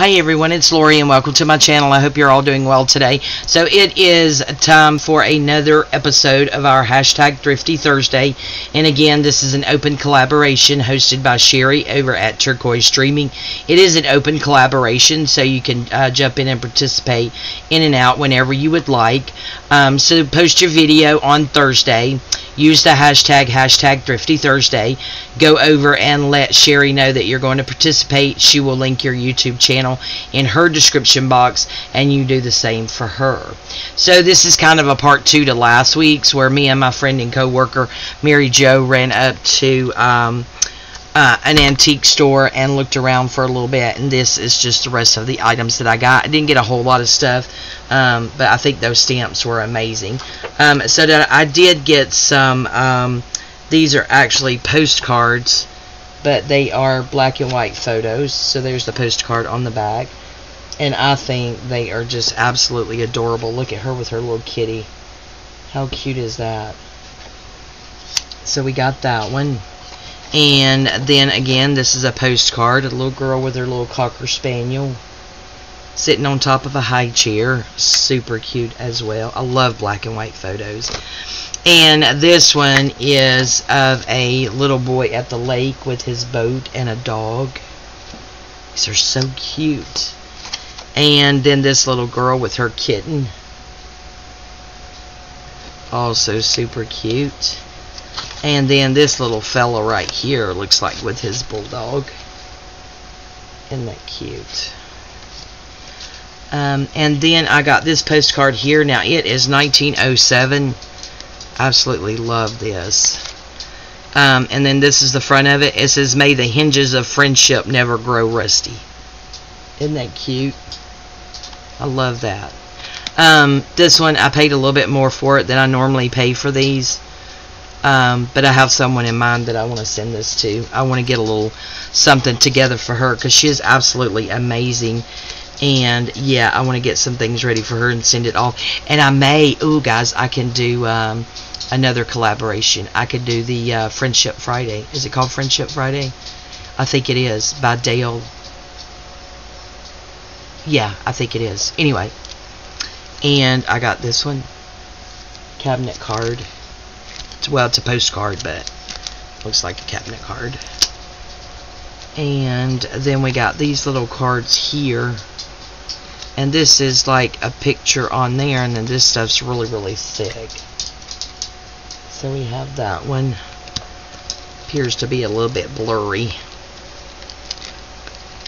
Hi everyone, it's Lori and welcome to my channel. I hope you're all doing well today. So it is time for another episode of our hashtag Thrifty Thursday. And again, this is an open collaboration hosted by Sheree over at Turquoise Streaming. It is an open collaboration, so you can uh, jump in and participate in and out whenever you would like. Um, so post your video on Thursday use the hashtag hashtag thrifty thursday. Go over and let sheree know that you're going to participate. She will link your youtube channel in her description box and you do the same for her. So this is kind of a part two to last week's where me and my friend and co-worker mary jo ran up to um, uh, an antique store and looked around for a little bit and this is just the rest of the items that I got. I didn't get a whole lot of stuff um, but I think those stamps were amazing. Um, so I did get some um, these are actually postcards but they are black and white photos so there's the postcard on the back. And I think they are just absolutely adorable. Look at her with her little kitty. How cute is that? So we got that one and then again, this is a postcard. A little girl with her little Cocker Spaniel sitting on top of a high chair. Super cute as well. I love black and white photos. And this one is of a little boy at the lake with his boat and a dog. These are so cute. And then this little girl with her kitten. Also super cute. And then this little fella right here looks like with his bulldog. Isn't that cute? Um, and then I got this postcard here. Now it is 1907. Absolutely love this. Um, and then this is the front of it. It says, May the hinges of friendship never grow rusty. Isn't that cute? I love that. Um, this one, I paid a little bit more for it than I normally pay for these. Um, but I have someone in mind that I want to send this to. I want to get a little something together for her because she is absolutely amazing. And yeah, I want to get some things ready for her and send it off. And I may, ooh guys, I can do um, another collaboration. I could do the uh, Friendship Friday. Is it called Friendship Friday? I think it is by Dale. Yeah, I think it is. Anyway, and I got this one cabinet card well, it's a postcard, but looks like a cabinet card. And then we got these little cards here. And this is like a picture on there, and then this stuff's really, really thick. So we have that one. Appears to be a little bit blurry.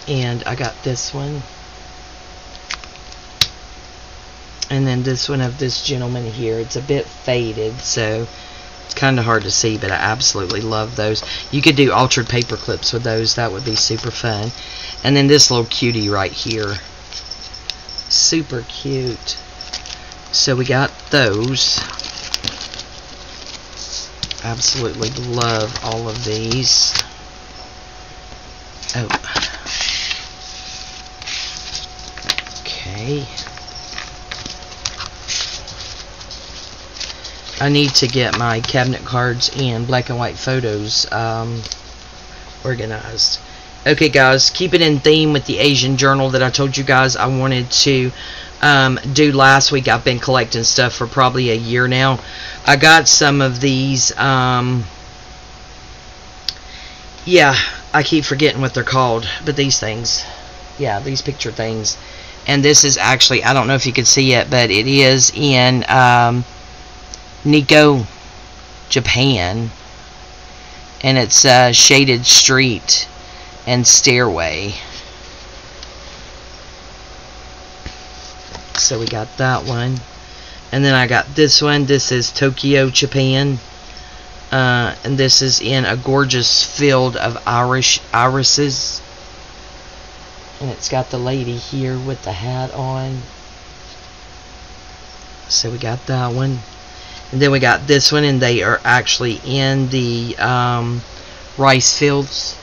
And I got this one. And then this one of this gentleman here. It's a bit faded, so kind of hard to see, but I absolutely love those. You could do altered paper clips with those. That would be super fun. And then this little cutie right here. Super cute. So we got those. Absolutely love all of these. Oh. Okay. I need to get my cabinet cards and black and white photos um, organized. Okay, guys, keep it in theme with the Asian journal that I told you guys I wanted to um, do last week. I've been collecting stuff for probably a year now. I got some of these. Um, yeah, I keep forgetting what they're called, but these things. Yeah, these picture things. And this is actually, I don't know if you can see it, but it is in um, Nikko, Japan. And it's a shaded street and stairway. So we got that one. And then I got this one. This is Tokyo, Japan. Uh, and this is in a gorgeous field of Irish irises. And it's got the lady here with the hat on. So we got that one. And then we got this one, and they are actually in the um, rice fields.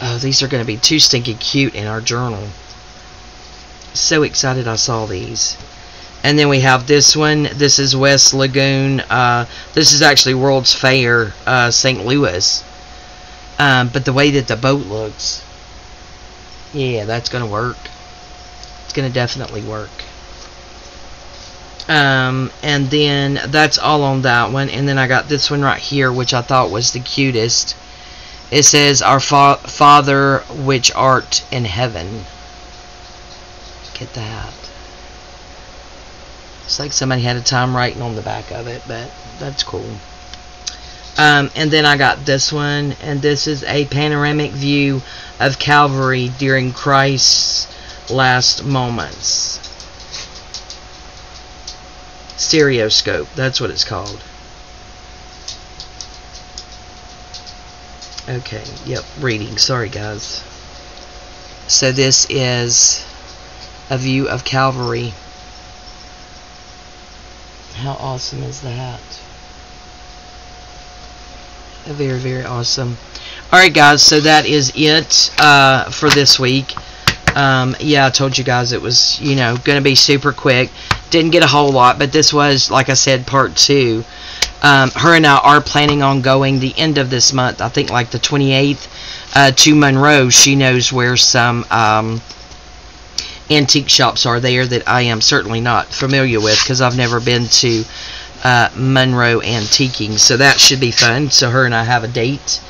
Oh, these are going to be too stinky cute in our journal. So excited I saw these. And then we have this one. This is West Lagoon. Uh, this is actually World's Fair, uh, St. Louis. Um, but the way that the boat looks Yeah, that's going to work. It's going to definitely work. Um, and then that's all on that one. And then I got this one right here, which I thought was the cutest. It says, Our fa Father which art in heaven. Get that. It's like somebody had a time writing on the back of it, but that's cool. Um, and then I got this one, and this is a panoramic view of Calvary during Christ's last moments. Stereoscope, that's what it's called. Okay, yep, reading. Sorry, guys. So this is a view of Calvary. How awesome is that? Very, very awesome. Alright, guys, so that is it uh, for this week. Um, yeah, I told you guys it was, you know, going to be super quick. Didn't get a whole lot, but this was, like I said, part two. Um, her and I are planning on going the end of this month, I think like the 28th, uh, to Monroe. She knows where some um, antique shops are there that I am certainly not familiar with because I've never been to uh, Monroe Antiquing. So that should be fun. So her and I have a date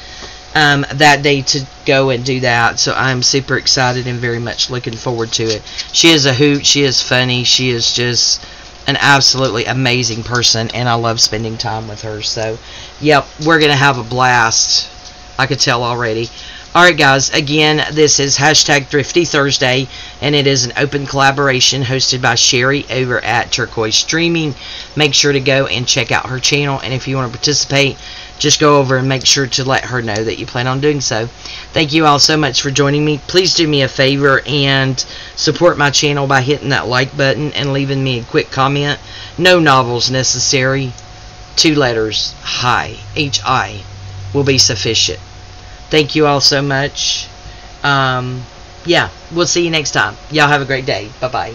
um, that day to go and do that. So I'm super excited and very much looking forward to it. She is a hoot. She is funny. She is just an absolutely amazing person, and I love spending time with her. So, yep, we're going to have a blast. I could tell already. Alright guys, again, this is hashtag Thrifty Thursday, and it is an open collaboration hosted by Sheree over at Turquoise Streaming. Make sure to go and check out her channel, and if you want to participate, just go over and make sure to let her know that you plan on doing so. Thank you all so much for joining me. Please do me a favor and support my channel by hitting that like button and leaving me a quick comment. No novels necessary. Two letters, hi, H-I, will be sufficient. Thank you all so much. Um, yeah, we'll see you next time. Y'all have a great day. Bye-bye.